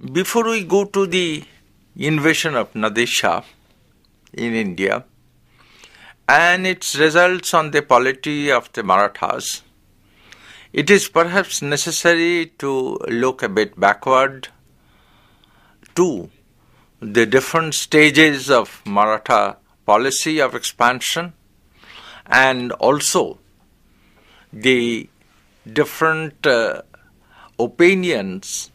before we go to the invasion of Nadir in India and its results on the polity of the Marathas, it is perhaps necessary to look a bit backward to the different stages of Maratha policy of expansion and also the different uh, opinions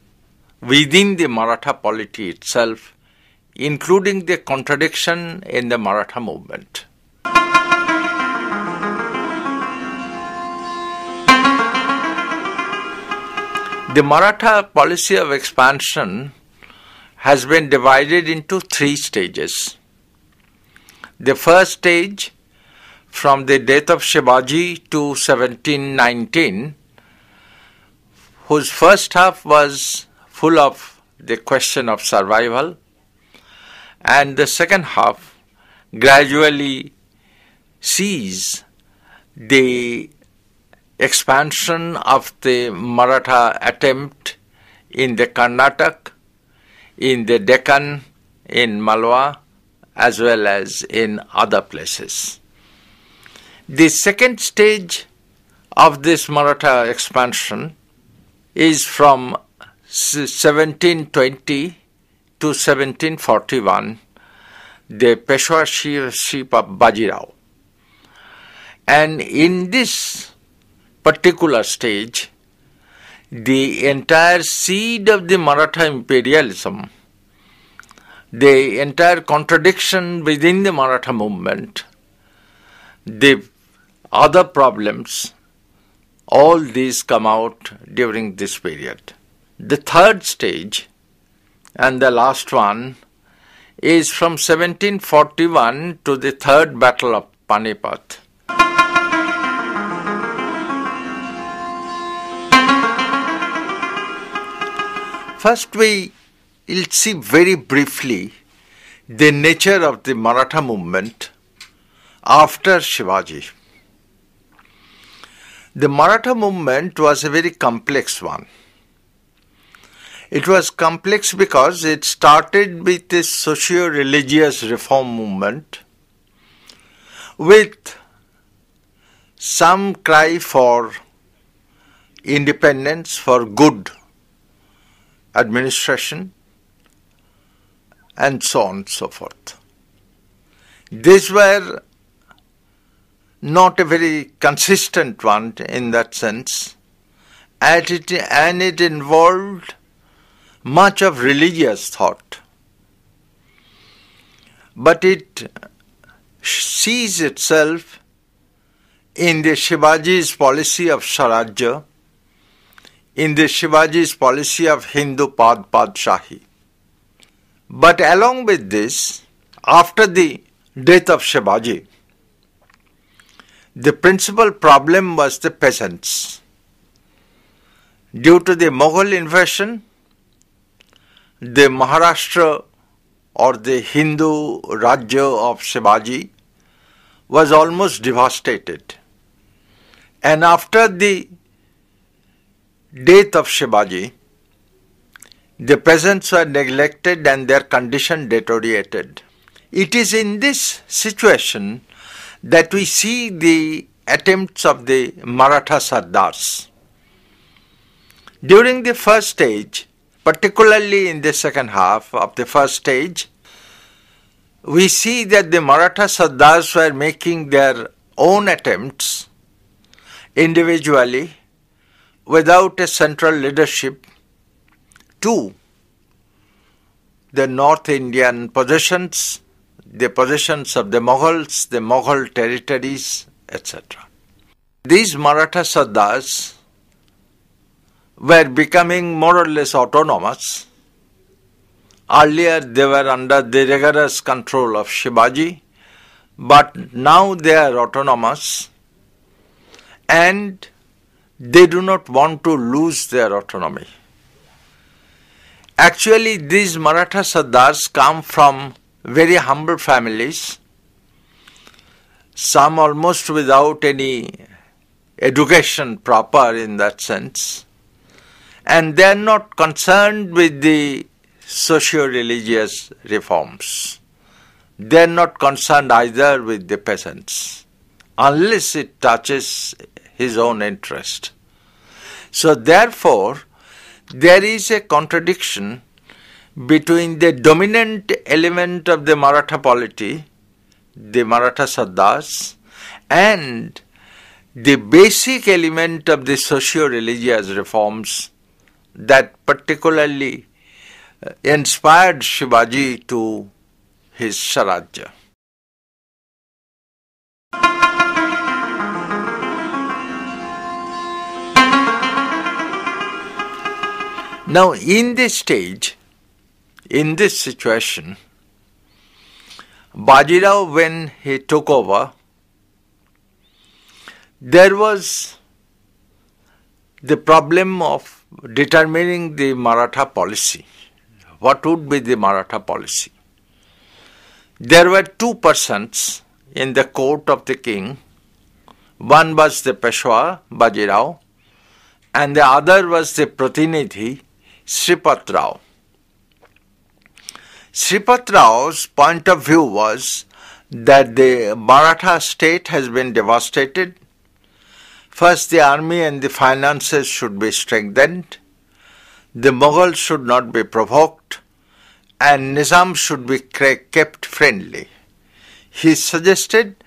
within the Maratha polity itself, including the contradiction in the Maratha movement. The Maratha policy of expansion has been divided into three stages. The first stage, from the death of Shivaji to 1719, whose first half was full of the question of survival, and the second half gradually sees the expansion of the Maratha attempt in the Karnataka, in the Deccan, in Malwa, as well as in other places. The second stage of this Maratha expansion is from 1720 to 1741, the Peshwaship of Bajirao. And in this particular stage, the entire seed of the Maratha imperialism, the entire contradiction within the Maratha movement, the other problems, all these come out during this period. The third stage and the last one is from 1741 to the third battle of Panipat. First, we will see very briefly the nature of the Maratha movement after Shivaji. The Maratha movement was a very complex one. It was complex because it started with a socio religious reform movement with some cry for independence, for good administration, and so on and so forth. These were not a very consistent one in that sense, and it, and it involved much of religious thought. But it sees itself in the Shivaji's policy of Swarajya, in the Shivaji's policy of Hindu Pad Padshahi. But along with this, after the death of Shivaji, the principal problem was the peasants. Due to the Mughal invasion, the Maharashtra or the Hindu Rajya of Shivaji was almost devastated. And after the death of Shivaji, the peasants were neglected and their condition deteriorated. It is in this situation that we see the attempts of the Maratha Sardars. During the first stage, particularly in the second half of the first stage, we see that the Maratha Sardars were making their own attempts individually without a central leadership to the North Indian possessions the possessions of the Mughals, the Mughal territories, etc. These Maratha Sardars were becoming more or less autonomous. Earlier they were under the rigorous control of Shivaji, but now they are autonomous and they do not want to lose their autonomy. Actually, these Maratha Sardars come from very humble families, some almost without any education proper in that sense, and they are not concerned with the socio-religious reforms. They are not concerned either with the peasants, unless it touches his own interest. So therefore, there is a contradiction between the dominant element of the Maratha polity, the Maratha Sardars, and the basic element of the socio-religious reforms that particularly uh, inspired Shivaji to his Swarajya. Now, in this stage, in this situation, Bajirao, when he took over, there was the problem of determining the Maratha policy. What would be the Maratha policy? There were two persons in the court of the king. One was the Peshwa, Bajirao, and the other was the Pratinidhi, Sripat Rao. Sripat Rao's point of view was that the Maratha state has been devastated. First, the army and the finances should be strengthened. The Mughals should not be provoked, and Nizam should be kept friendly. He suggested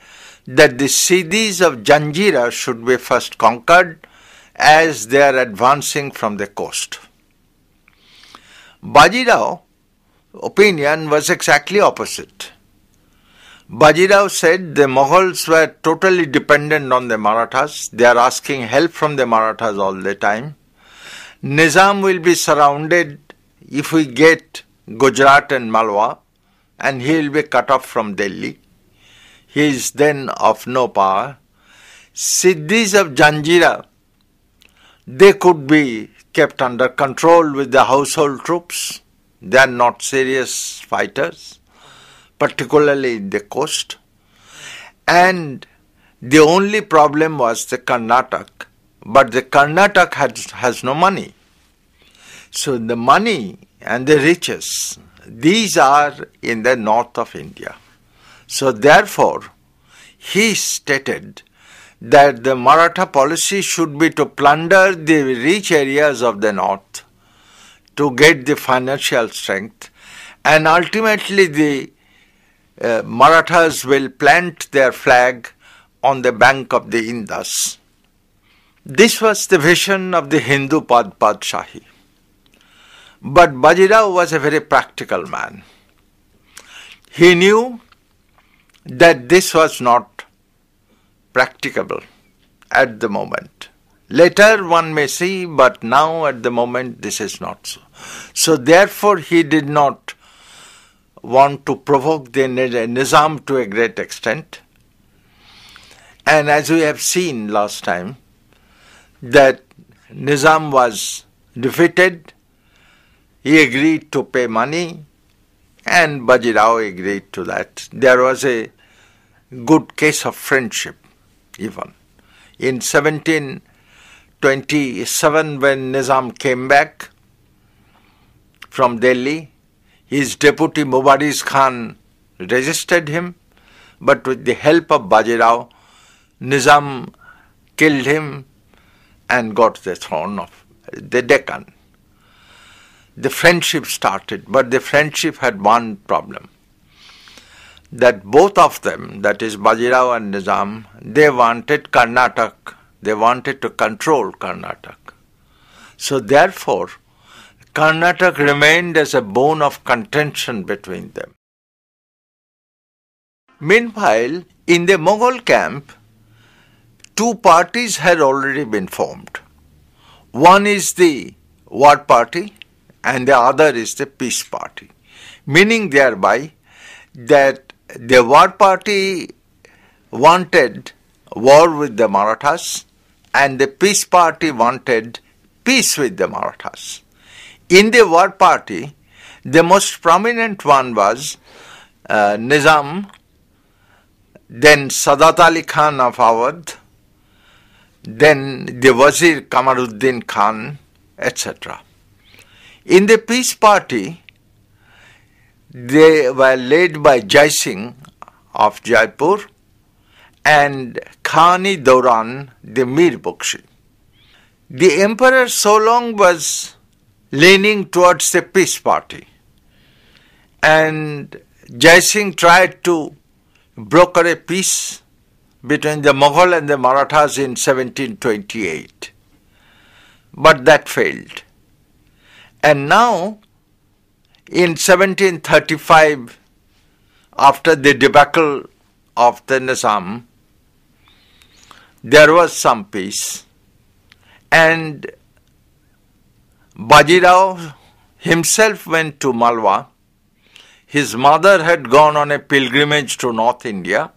that the Siddhis of Janjira should be first conquered as they are advancing from the coast. Bajirao opinion was exactly opposite. Bajirao said the Mughals were totally dependent on the Marathas. They are asking help from the Marathas all the time. Nizam will be surrounded if we get Gujarat and Malwa, and he will be cut off from Delhi. He is then of no power. Siddhis of Janjira, they could be kept under control with the household troops. They are not serious fighters, particularly in the coast. And the only problem was the Karnataka. But the Karnataka has, has no money. So the money and the riches, these are in the north of India. So therefore, he stated that the Maratha policy should be to plunder the rich areas of the north to get the financial strength and ultimately the uh, Marathas will plant their flag on the bank of the Indus. This was the vision of the Hindu Pad Padshahi. But Bajirao was a very practical man. He knew that this was not practicable at the moment. Later one may see, but now at the moment this is not so. So therefore he did not want to provoke the Nizam to a great extent. And as we have seen last time, that Nizam was defeated, he agreed to pay money, and Bajirao agreed to that. There was a good case of friendship even. In 1727, when Nizam came back from Delhi, his deputy Mubariz Khan resisted him, but with the help of Bajirao, Nizam killed him and got the throne of the Deccan. The friendship started, but the friendship had one problem that both of them, that is Bajirao and Nizam, they wanted Karnataka, they wanted to control Karnataka. So therefore, Karnataka remained as a bone of contention between them. Meanwhile, in the Mughal camp, two parties had already been formed. One is the war party and the other is the peace party, meaning thereby that the war party wanted war with the Marathas and the peace party wanted peace with the Marathas. In the war party, the most prominent one was uh, Nizam, then Sadat Ali Khan of Awadh, then the Wazir Kamaruddin Khan, etc. In the peace party, They were led by Jai Singh of Jaipur and Khani Dauran, the Mir Bukshi. The emperor so long was leaning towards the peace party and Jai Singh tried to broker a peace between the Mughal and the Marathas in 1728. But that failed. And now, in 1735, after the debacle of the Nizam, there was some peace, and Bajirao himself went to Malwa his mother had gone on a pilgrimage to North India,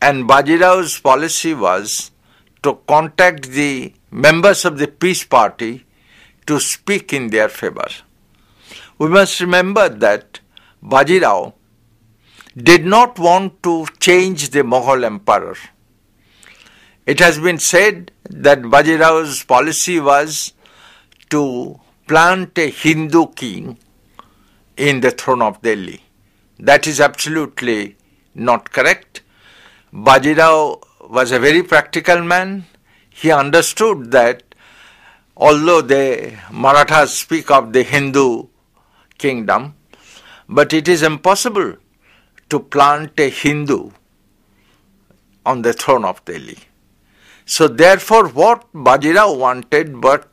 and Bajirao's policy was to contact the members of the peace party to speak in their favor. We must remember that Bajirao did not want to change the Mughal emperor. It has been said that Bajirao's policy was to plant a Hindu king in the throne of Delhi. That is absolutely not correct. Bajirao was a very practical man. He understood that although the Marathas speak of the Hindu kingdom, but it is impossible to plant a Hindu on the throne of Delhi. So therefore what Bajirao wanted but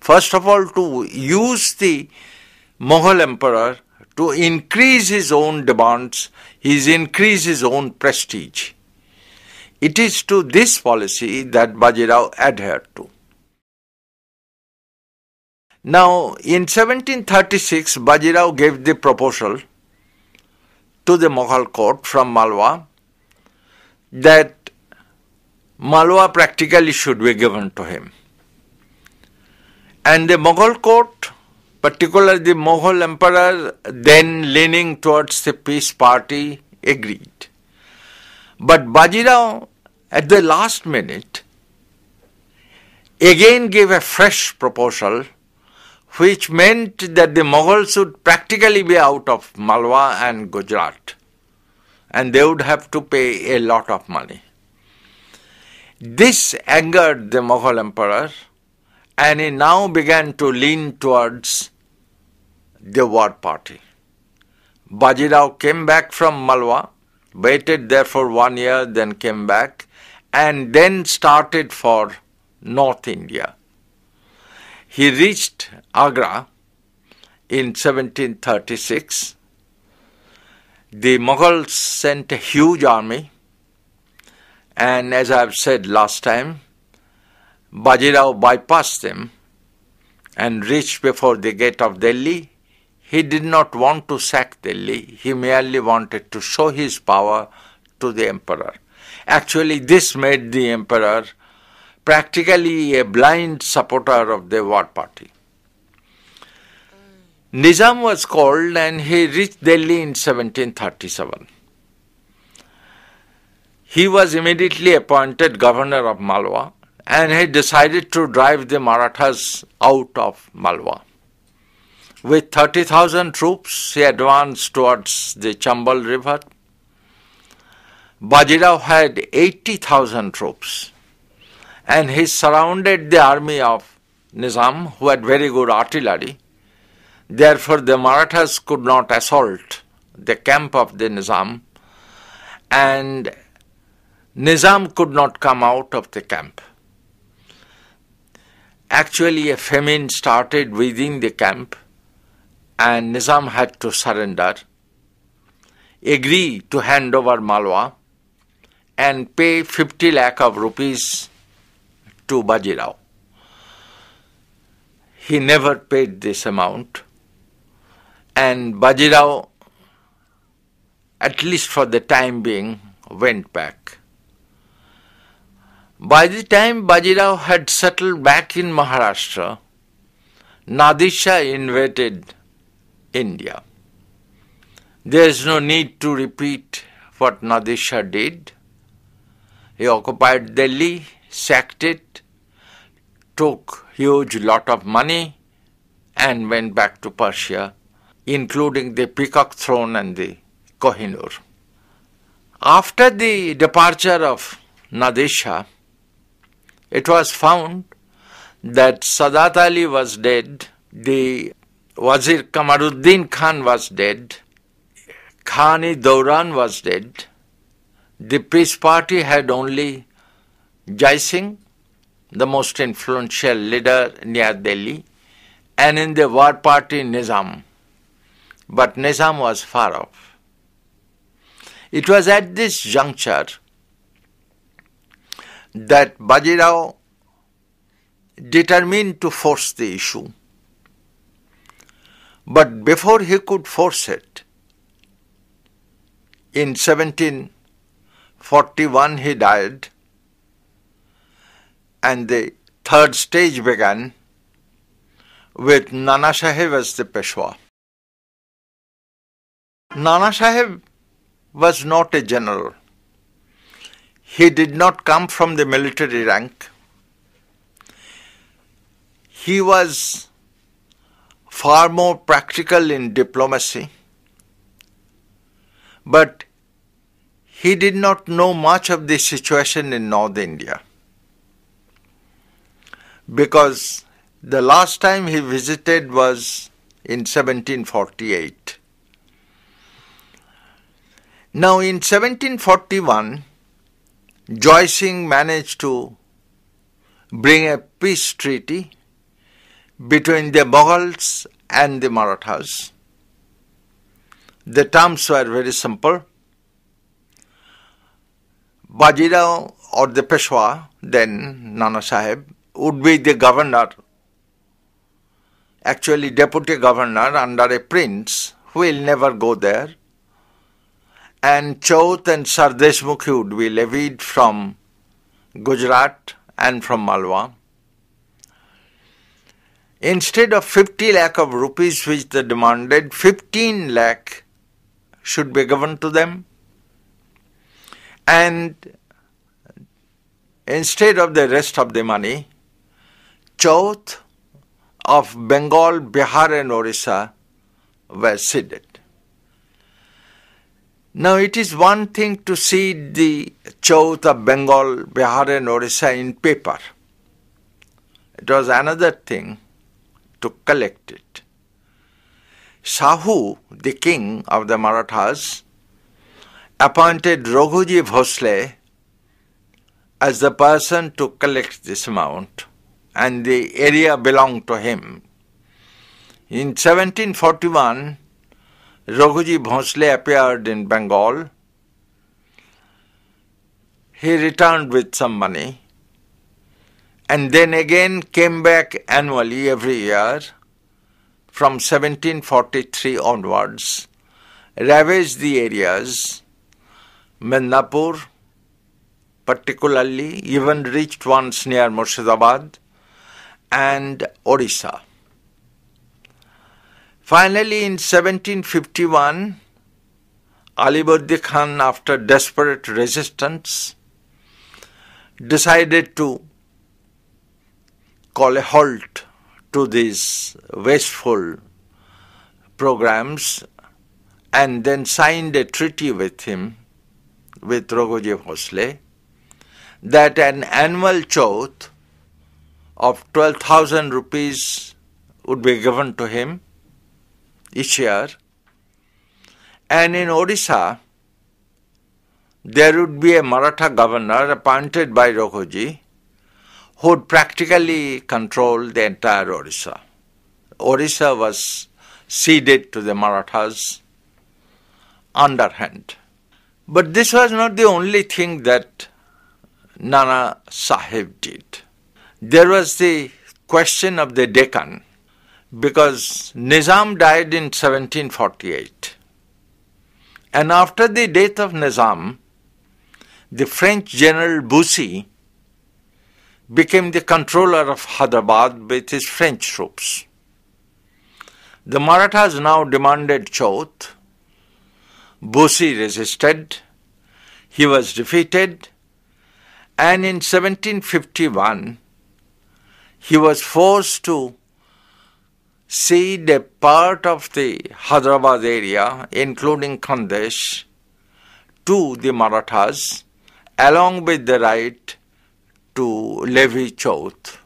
first of all to use the Mughal emperor to increase his own demands, his increase his own prestige. It is to this policy that Bajirao adhered to. Now, in 1736, Bajirao gave the proposal to the Mughal court from Malwa that Malwa practically should be given to him. And the Mughal court particularly the Mughal emperor, then leaning towards the peace party, agreed. But Bajirao, at the last minute, again gave a fresh proposal which meant that the Mughals would practically be out of Malwa and Gujarat and they would have to pay a lot of money. This angered the Mughal emperor and he now began to lean towards the war party. Bajirao came back from Malwa, waited there for one year, then came back, and then started for North India. He reached Agra in 1736. The Mughals sent a huge army, and as I have said last time, Bajirao bypassed them and reached before the gate of Delhi. He did not want to sack Delhi, he merely wanted to show his power to the emperor. Actually, this made the emperor practically a blind supporter of the war party. Nizam was called and he reached Delhi in 1737. He was immediately appointed governor of Malwa and he decided to drive the Marathas out of Malwa. With 30,000 troops, he advanced towards the Chambal River. Bajirao had 80,000 troops, and he surrounded the army of Nizam, who had very good artillery. Therefore, the Marathas could not assault the camp of the Nizam, and Nizam could not come out of the camp. Actually, a famine started within the camp, and Nizam had to surrender, agree to hand over Malwa, and pay 50 lakh of rupees to Bajirao. He never paid this amount, and Bajirao, at least for the time being, went back. By the time Bajirao had settled back in Maharashtra, Nadir Shah invaded India. There is no need to repeat what Nadir Shah did. He occupied Delhi, sacked it, took huge lot of money and went back to Persia including the Peacock Throne and the Kohinoor. After the departure of Nadir Shah, it was found that Sadat Ali was dead, the Wazir Kamaruddin Khan was dead, Khani Dauran was dead, the peace party had only Jai Singh, the most influential leader near Delhi, and in the war party Nizam. But Nizam was far off. It was at this juncture that Bajirao determined to force the issue. But before he could force it, in 1741 he died, and the third stage began with Nana Sahib as the Peshwa. Nana Sahib was not a general. He did not come from the military rank. He was far more practical in diplomacy, but he did not know much of the situation in North India because the last time he visited was in 1748. Now, in 1741, Jai Singh managed to bring a peace treaty between the Mughals and the Marathas. The terms were very simple. Bajirao or the Peshwa, then Nana Sahib, would be the governor, actually deputy governor under a prince who will never go there and Chaut and Sardeshmukhi would be levied from Gujarat and from Malwa. Instead of 50 lakh of rupees which they demanded, 15 lakh should be given to them. And instead of the rest of the money, Chaut of Bengal, Bihar and Orissa were ceded. Now it is one thing to see the Chaut of Bengal, Bihar and Orissa in paper. It was another thing to collect it. Shahu, the king of the Marathas, appointed Raghuji Bhosle as the person to collect this amount and the area belonged to him. In 1741, Raghuji Bhosle appeared in Bengal. He returned with some money and then again came back annually every year from 1743 onwards, ravaged the areas, Midnapur particularly, even reached once near Murshidabad and Orissa. Finally, in 1751, Alibardi Khan, after desperate resistance, decided to call a halt to these wasteful programs and then signed a treaty with him, with Raghuji Bhosle, that an annual chaut of 12,000 rupees would be given to him each year. And in Odisha, there would be a Maratha governor appointed by Raghuji who would practically control the entire Odisha. Odisha was ceded to the Marathas underhand. But this was not the only thing that Nana Sahib did. There was the question of the Deccan because Nizam died in 1748. And after the death of Nizam, the French General Bussy became the controller of Hyderabad with his French troops. The Marathas now demanded Chaut. Bussy resisted. He was defeated. And in 1751, he was forced to cede a part of the Hyderabad area, including Khandesh, to the Marathas, along with the right to levy Chauth.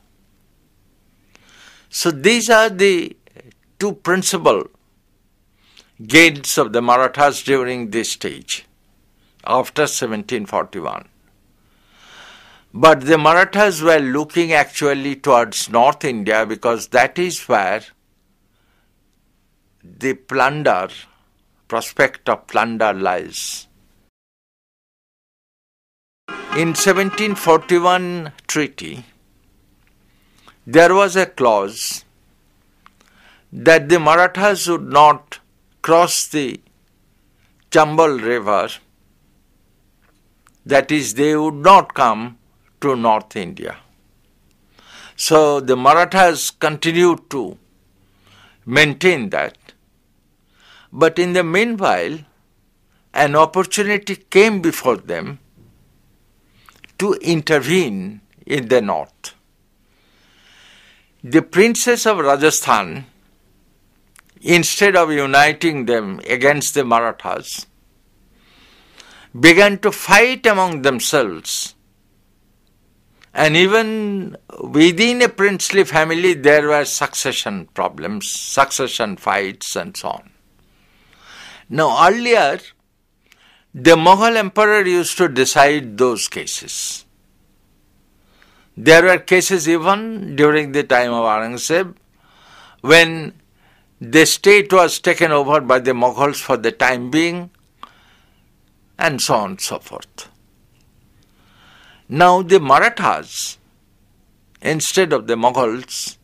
So these are the two principal gains of the Marathas during this stage, after 1741. But the Marathas were looking actually towards North India because that is where the plunder, prospect of plunder lies. In 1741 treaty, there was a clause that the Marathas would not cross the Chambal river, that is, they would not come to North India. So the Marathas continued to maintain that. But in the meanwhile, an opportunity came before them to intervene in the north. The princes of Rajasthan, instead of uniting them against the Marathas, began to fight among themselves. And even within a princely family, there were succession problems, succession fights, and so on. Now, earlier, the Mughal emperor used to decide those cases. There were cases even during the time of Aurangzeb when the state was taken over by the Mughals for the time being, and so on and so forth. Now the Marathas, instead of the Mughals,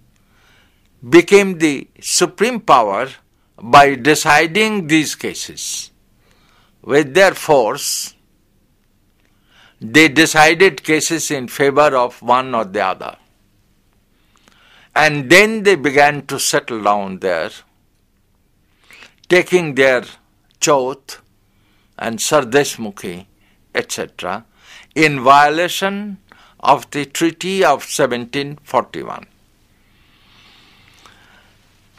became the supreme power by deciding these cases with their force, they decided cases in favor of one or the other. And then they began to settle down there, taking their Chauth and Sardeshmukhi, etc., in violation of the Treaty of 1741.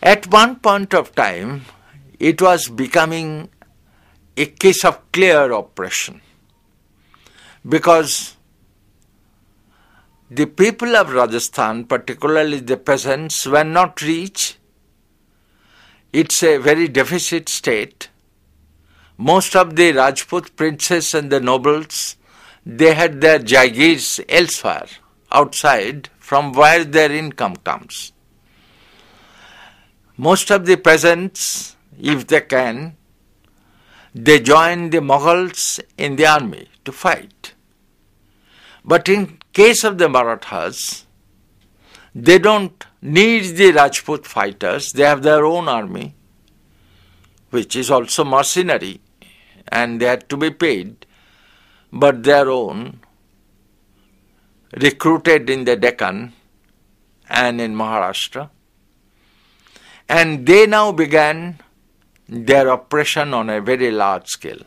At one point of time, it was becoming a case of clear oppression because the people of Rajasthan, particularly the peasants, were not rich. It's a very deficit state. Most of the Rajput princes and the nobles, they had their jagirs elsewhere, outside, from where their income comes. Most of the peasants, if they can, they joined the Mughals in the army to fight. But in case of the Marathas, they don't need the Rajput fighters, they have their own army, which is also mercenary, and they had to be paid, but their own, recruited in the Deccan and in Maharashtra. And they now began their oppression on a very large scale.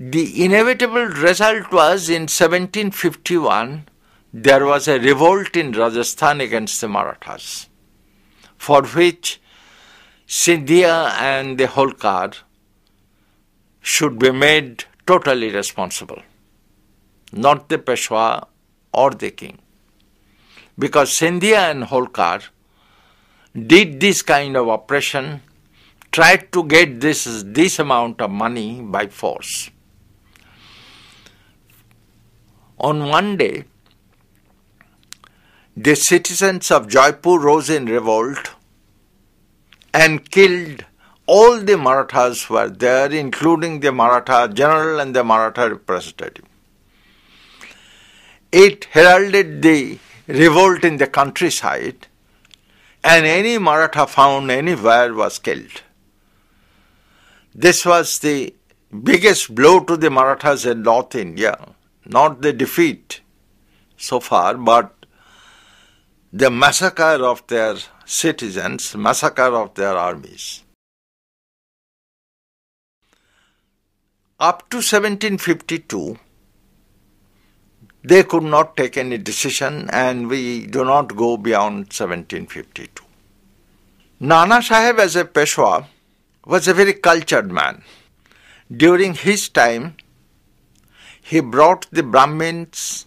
The inevitable result was in 1751 there was a revolt in Rajasthan against the Marathas, for which Scindia and the Holkar should be made totally responsible, not the Peshwa or the king. Because Scindia and Holkar did this kind of oppression tried to get this, this amount of money by force. On one day, the citizens of Jaipur rose in revolt and killed all the Marathas who were there, including the Maratha general and the Maratha representative. It heralded the revolt in the countryside, and any Maratha found anywhere was killed. This was the biggest blow to the Marathas in North India, not the defeat so far, but the massacre of their citizens, massacre of their armies. Up to 1752, they could not take any decision, and we do not go beyond 1752. Nana Sahib, as a Peshwa, was a very cultured man. During his time, he brought the Brahmins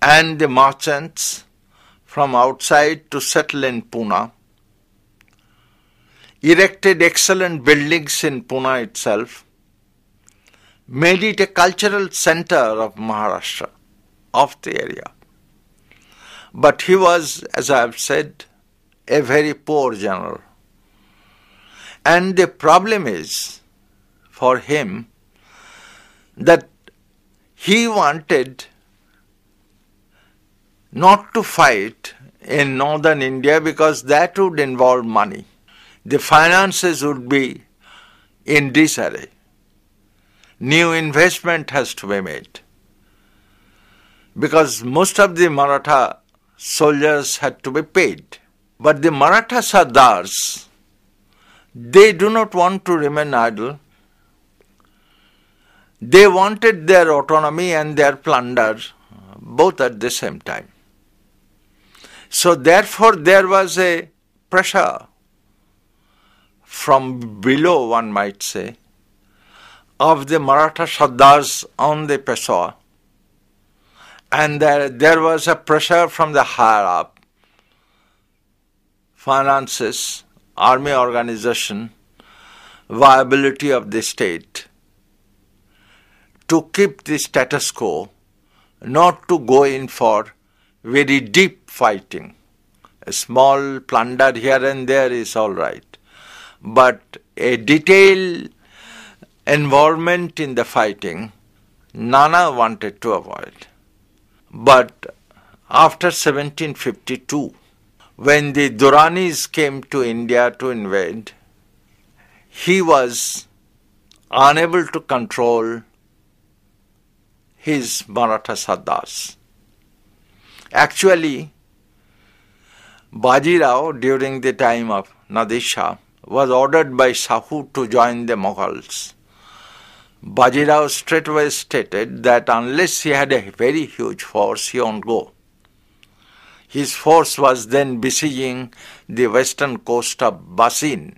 and the merchants from outside to settle in Pune, erected excellent buildings in Pune itself, made it a cultural center of Maharashtra, of the area. But he was, as I have said, a very poor general. And the problem is for him that he wanted not to fight in northern India because that would involve money. The finances would be in disarray. New investment has to be made. Because most of the Maratha soldiers had to be paid. But the Maratha Sardars, they do not want to remain idle. They wanted their autonomy and their plunder both at the same time. So therefore there was a pressure from below, one might say, of the Maratha Sardars on the Peshwa. And there, there was a pressure from the higher up finances, army organization, viability of the state, to keep the status quo, not to go in for very deep fighting. A small plunder here and there is all right, but a detailed involvement in the fighting, Nana wanted to avoid. But after 1752, when the Duranis came to India to invade, he was unable to control his Maratha Sardars. Actually, Bajirao during the time of Nadir Shah was ordered by Shahu to join the Mughals. Bajirao straightway stated that unless he had a very huge force, he won't go. His force was then besieging the western coast of Bassein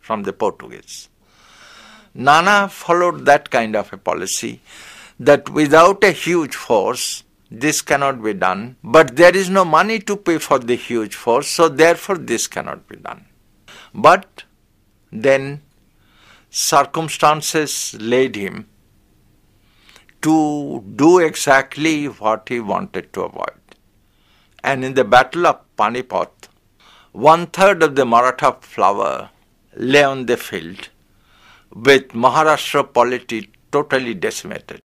from the Portuguese. Nana followed that kind of a policy that without a huge force, this cannot be done, but there is no money to pay for the huge force, so therefore this cannot be done. But then circumstances led him to do exactly what he wanted to avoid and in the Battle of Panipat, one third of the Maratha flower lay on the field, with Maharashtra polity totally decimated.